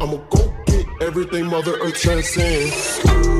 I'ma go get everything Mother Earth transcends.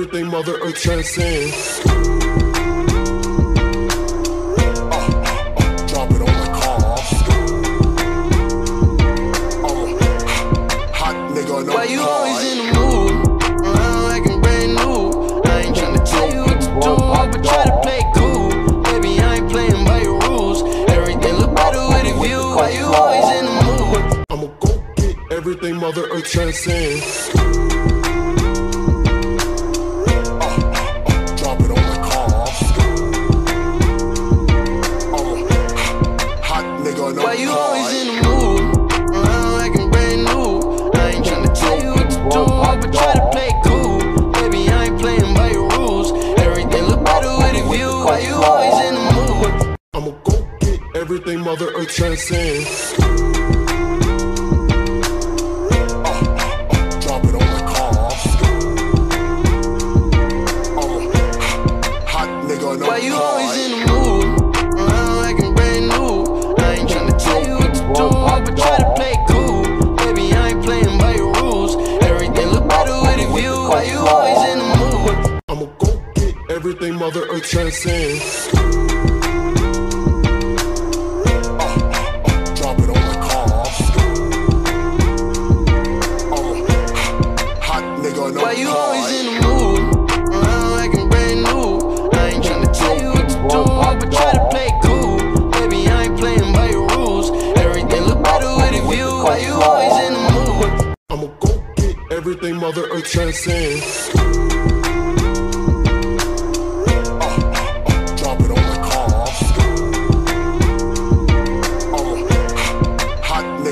everything Mother Earth transcends. Why you always in the mood? Uh-huh, like brand new. I ain't tryna tell you what to do, but try to play cool. Baby, I ain't playing by your rules. Everything look better with a view. Why you always in the mood? I'ma go get everything Mother Earth transcends. got no Why you always in the mood? I'm acting brand new. I ain't tryna tell you what to do, but try to play cool. Baby, I ain't playing by your rules. Everything look better with a view. Why you always in the mood? I'ma go get everything Mother Earth transcends. Mother Earth transcends. Why you always in the mood? Uh-huh, brand new. I ain't tell you what to do, but try to play cool. Baby, I ain't playing by your rules. Everything look better with a view. Why you always in the mood? I'ma go get everything Mother Earth transcends.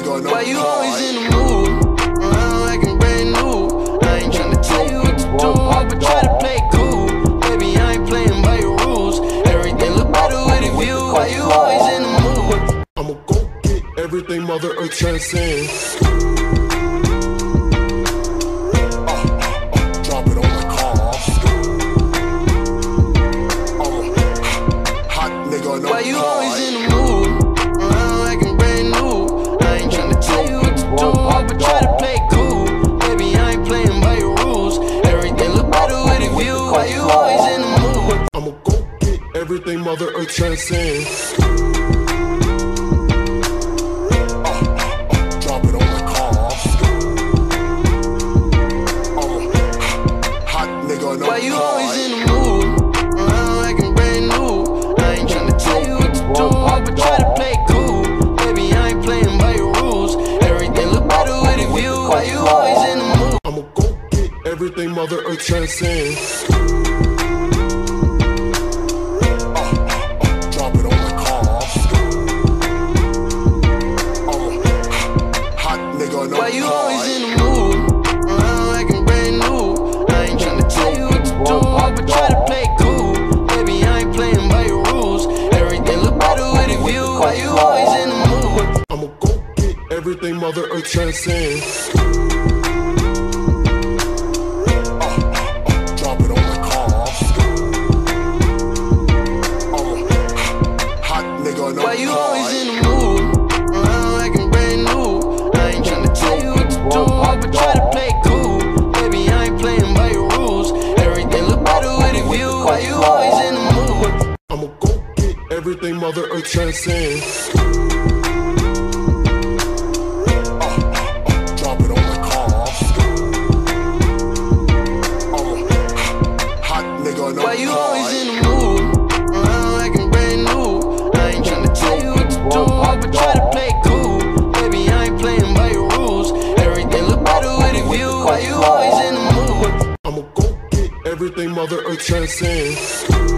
Why you always in the mood? I'm brand new. I ain't tryna tell you what to do, but try to play cool. Baby, I ain't playing by your rules. Everything look better with a view. Why you always in the mood? I'ma go get everything Mother Earth transcends. everything Mother Earth transcends. Why you always in the mood? Acting brand new. I ain't tryna tell you what to do, but try to play cool. Baby, I ain't playing by your rules. Everything look better with a view. Why you always in the mood? I'ma go get everything Mother Earth transcends. always in the mood. I'm acting brand new. I ain't tryna tell you what to do, but try to play cool. Baby, I ain't playing by your rules. Everything look better with a view. Why you always in the mood? I'ma go get everything Mother Earth transcends. everything Mother Earth transcends. Why you always in the mood? Uh-huh, like brand new. I ain't tryna tell you what to do, but try to play cool. Baby, I ain't playing by your rules. Everything look better with a view. Why you always in the mood? I'ma go get everything Mother Earth transcends.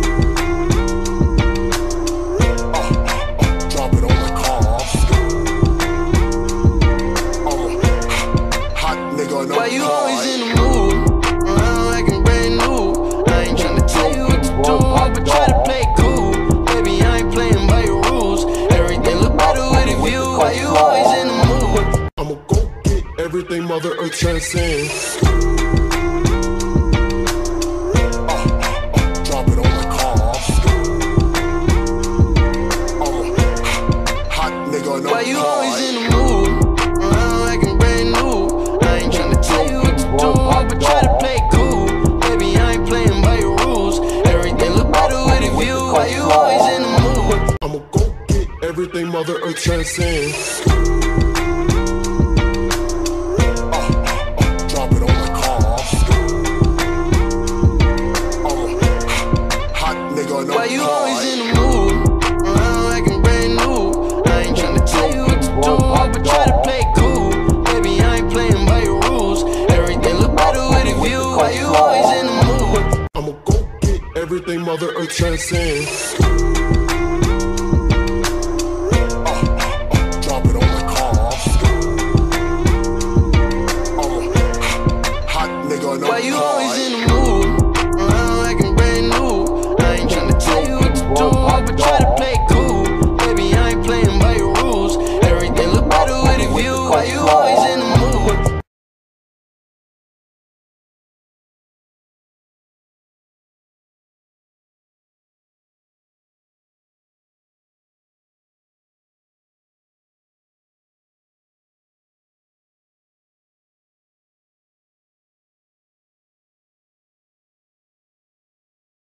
everything Mother Earth transcends. Why you always in the mood? Brand new. I ain't tell you what to do, but try to play cool. Baby, I ain't playing by your rules. Everything look better with a view. Why you always in the mood? I'ma go get everything Mother Earth transcends. picture say